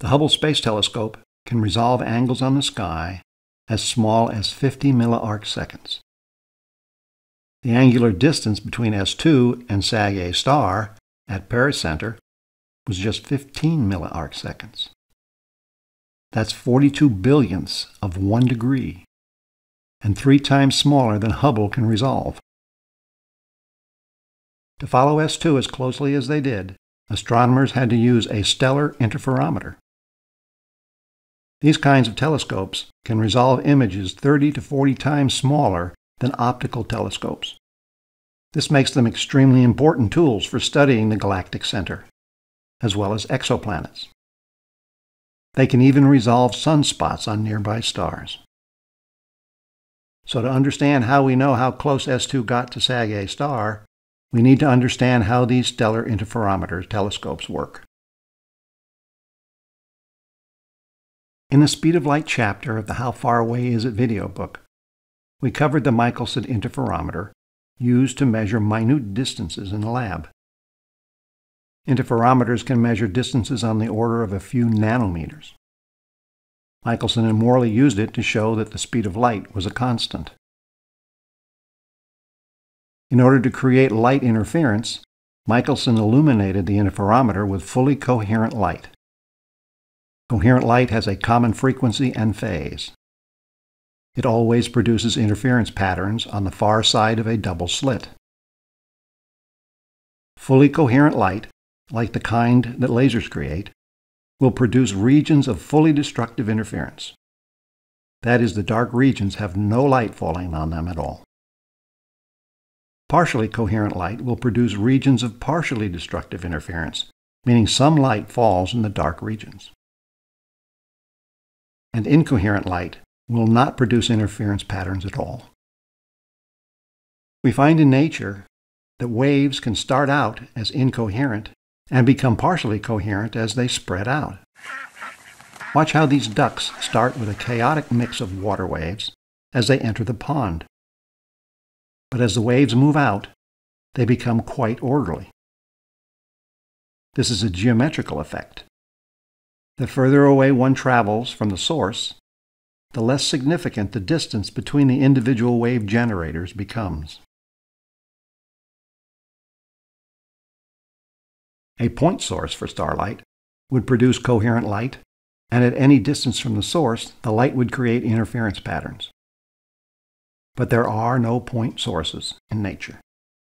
The Hubble Space Telescope can resolve angles on the sky as small as 50 milliarc seconds. The angular distance between S2 and Sag A star at pericenter was just 15 milliarc seconds. That's 42 billionths of one degree, and three times smaller than Hubble can resolve. To follow S2 as closely as they did, astronomers had to use a stellar interferometer. These kinds of telescopes can resolve images 30 to 40 times smaller than optical telescopes. This makes them extremely important tools for studying the galactic center, as well as exoplanets. They can even resolve sunspots on nearby stars. So to understand how we know how close S2 got to Sag A star, we need to understand how these stellar interferometer telescopes work. In the speed of light chapter of the How Far Away Is It video book, we covered the Michelson interferometer used to measure minute distances in the lab. Interferometers can measure distances on the order of a few nanometers. Michelson and Morley used it to show that the speed of light was a constant. In order to create light interference, Michelson illuminated the interferometer with fully coherent light. Coherent light has a common frequency and phase. It always produces interference patterns on the far side of a double slit. Fully coherent light, like the kind that lasers create, will produce regions of fully destructive interference. That is, the dark regions have no light falling on them at all. Partially coherent light will produce regions of partially destructive interference, meaning some light falls in the dark regions and incoherent light will not produce interference patterns at all. We find in nature that waves can start out as incoherent and become partially coherent as they spread out. Watch how these ducks start with a chaotic mix of water waves as they enter the pond. But as the waves move out, they become quite orderly. This is a geometrical effect. The further away one travels from the source, the less significant the distance between the individual wave generators becomes. A point source for starlight would produce coherent light, and at any distance from the source, the light would create interference patterns. But there are no point sources in nature.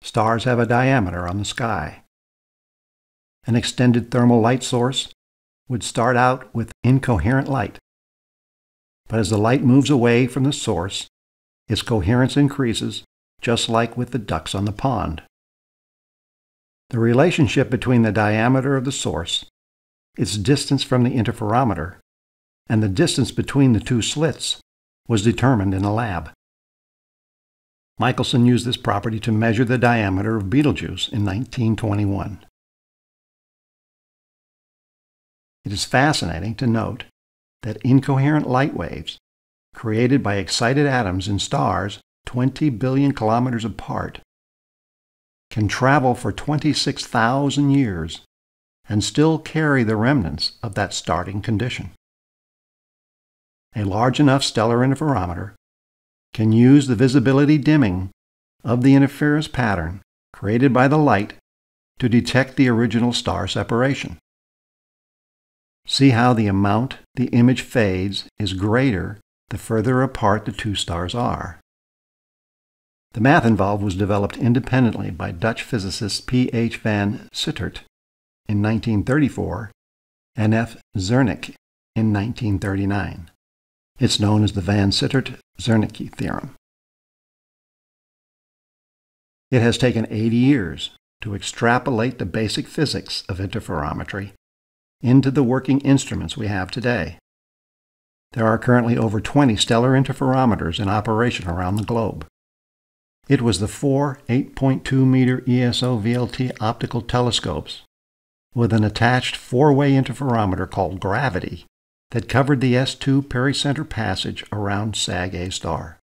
Stars have a diameter on the sky. An extended thermal light source would start out with incoherent light. But as the light moves away from the source, its coherence increases, just like with the ducks on the pond. The relationship between the diameter of the source, its distance from the interferometer, and the distance between the two slits was determined in a lab. Michelson used this property to measure the diameter of Betelgeuse in 1921. It is fascinating to note that incoherent light waves, created by excited atoms in stars 20 billion kilometers apart, can travel for 26,000 years and still carry the remnants of that starting condition. A large enough stellar interferometer can use the visibility dimming of the interference pattern created by the light to detect the original star separation. See how the amount the image fades is greater the further apart the two stars are. The math involved was developed independently by Dutch physicist P. H. van Cittert in 1934 and F. Zernike in 1939. It's known as the van Cittert-Zernike theorem. It has taken 80 years to extrapolate the basic physics of interferometry into the working instruments we have today. There are currently over 20 stellar interferometers in operation around the globe. It was the four 8.2 meter ESO VLT optical telescopes with an attached four-way interferometer called Gravity that covered the S2 pericenter passage around Sag A star.